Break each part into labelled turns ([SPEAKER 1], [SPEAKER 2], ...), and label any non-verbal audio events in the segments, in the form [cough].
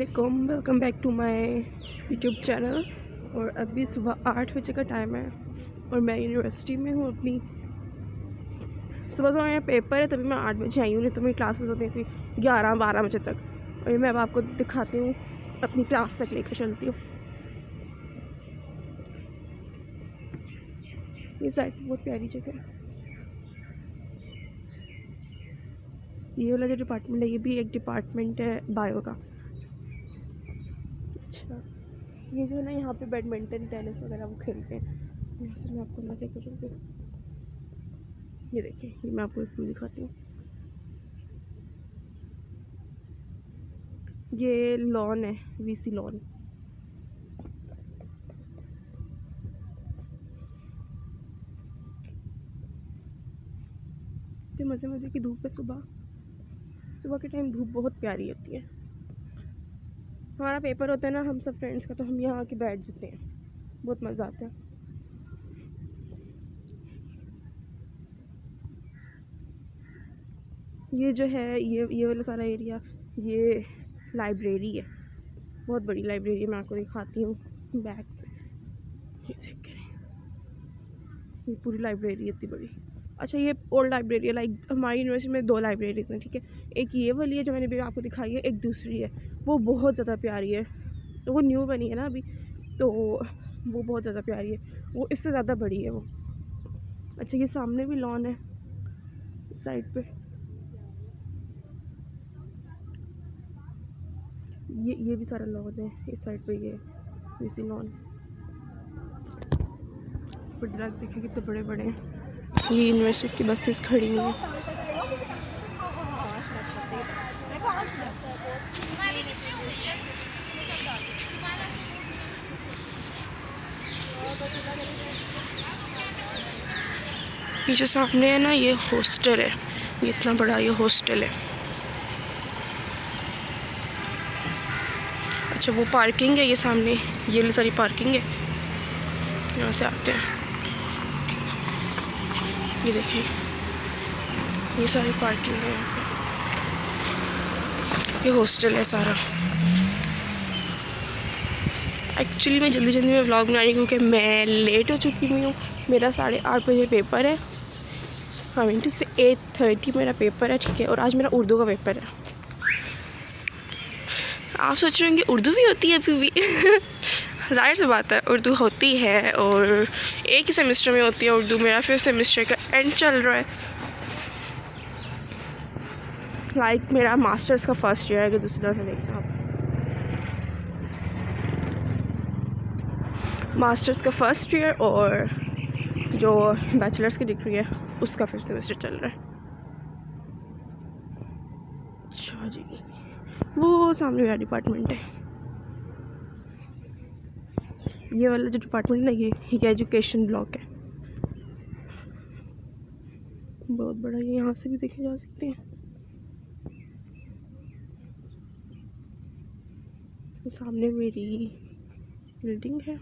[SPEAKER 1] Aslam welcome back to my YouTube channel और अभी सुबह आठ बजे का टाइम है और मैं यूनिवर्सिटी में हूँ अपनी। सुबह सुबह मेरा पेपर है, तभी मैं आठ बजे आई हूँ, नहीं तो मेरी क्लास में होती थी ग्यारह, बारह बजे तक। और मैं अब आपको दिखाती हूँ, अपनी क्लास तक लेकर चलती हूँ। ये साइड बहुत प्यारी जगह है। ये वाला जो डिपार्टमेंट है, ये भी एक डिपार्टमेंट है बायो का। ये जो है ना, यहाँ पे बैडमिंटन, टेनिस वगैरह वो खेलते हैं। यहाँ से मैं आपको देखो चलते ये देखिए, ये मैं आपको इसमें दिखाती हूँ। ये लॉन है वीसी लॉन। मज़े मज़े की धूप है सुबह। सुबह के टाइम धूप बहुत प्यारी होती है। हमारा पेपर होता है ना, हम सब फ्रेंड्स का तो हम यहाँ आके बैठ जाते हैं। बहुत मज़ा आता है। ये जो है, ये ये वाला सारा एरिया ये लाइब्रेरी है। बहुत बड़ी लाइब्रेरी है, मैं आपको दिखाती हूँ। बैग से। ये देख ये पूरी लाइब्रेरी इतनी बड़ी। अच्छा ये ओल्ड लाइब्रेरी है लाइक हमारी यूनिवर्सिटी में दो लाइब्रेरीज हैं, ठीक है? एक ये वाली है जो मैंने भी आपको दिखाई है, एक दूसरी है। वो बहुत ज़्यादा प्यारी है। तो वो न्यू बनी है ना अभी तो वो बहुत ज़्यादा प्यारी है। वो इससे ज़्यादा बड़ी है वो। अच्छा ये सामने भी लॉन है साइड पे। ये ये भी सारा लॉन है, इस साइड पे ये इसी लॉन पर दरख्त देखिए कितने बड़े बड़े हैं। ये यूनिवर्सिटीज़ की बसेस खड़ी हुई हैं। ये जो सामने है ना, ये हॉस्टल है। ये इतना बड़ा ये हॉस्टल है। अच्छा वो पार्किंग है ये सामने। ये सारी पार्किंग है। यहाँ से आते हैं। ये देखिए। ये सारी पार्किंग है यहाँ पे। ये हॉस्टल है सारा। एक्चुअली मैं जल्दी जल्दी में व्लॉग बना रही हूँ क्योंकि मैं लेट हो चुकी हुई हूँ। मेरा साढ़े आठ बजे पेपर है। हाँ मीन टू से एट थर्टी मेरा पेपर है, ठीक है? और आज मेरा उर्दू का पेपर है। आप सोच रहे होंगे, उर्दू भी होती है अभी भी? [laughs] ज़ाहिर सी बात है उर्दू होती है और एक ही सेमेस्टर में होती है उर्दू मेरा फिफ्थ सेमेस्टर का एंड चल रहा है। लाइक like, मेरा मास्टर्स का फ़र्स्ट ईयर है कि दूसरी से देखना आप। मास्टर्स का फ़र्स्ट ईयर और जो बैचलर्स की डिग्री है उसका फिफ्थ सेमेस्टर चल रहा है। अच्छा जी। वो सामने मेरा डिपार्टमेंट है। ये वाला जो डिपार्टमेंट ना, ये ये एजुकेशन ब्लॉक है। बहुत बड़ा ये यहाँ से भी देखे जा सकते हैं। तो सामने मेरी बिल्डिंग है।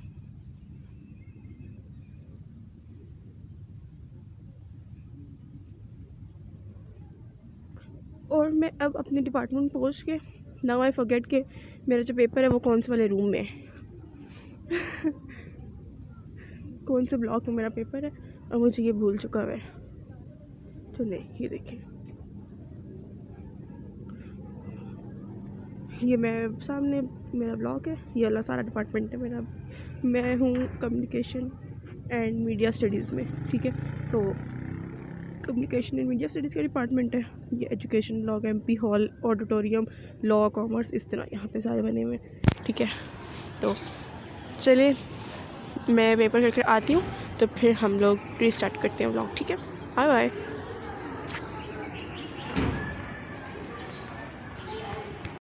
[SPEAKER 1] और मैं अब अपने डिपार्टमेंट पहुँच के नाउ आई फॉरगेट के मेरा जो पेपर है वो कौन से वाले रूम में है। कौन से ब्लॉक में मेरा पेपर है? और मुझे ये भूल चुका है तो नहीं ये देखिए। ये मैं सामने मेरा ब्लॉक है। ये वाला सारा डिपार्टमेंट है मेरा। मैं हूँ कम्युनिकेशन एंड मीडिया स्टडीज़ में, ठीक है? तो कम्युनिकेशन एंड मीडिया स्टडीज़ का डिपार्टमेंट है। ये education block M P hall auditorium law commerce इस तरह यहाँ पे सारे बने हुए ठीक है? तो चलिए, मैं पेपर करके आती हूँ तो फिर हम लोग रिस्टार्ट करते हैं ब्लॉग ठीक है? Bye bye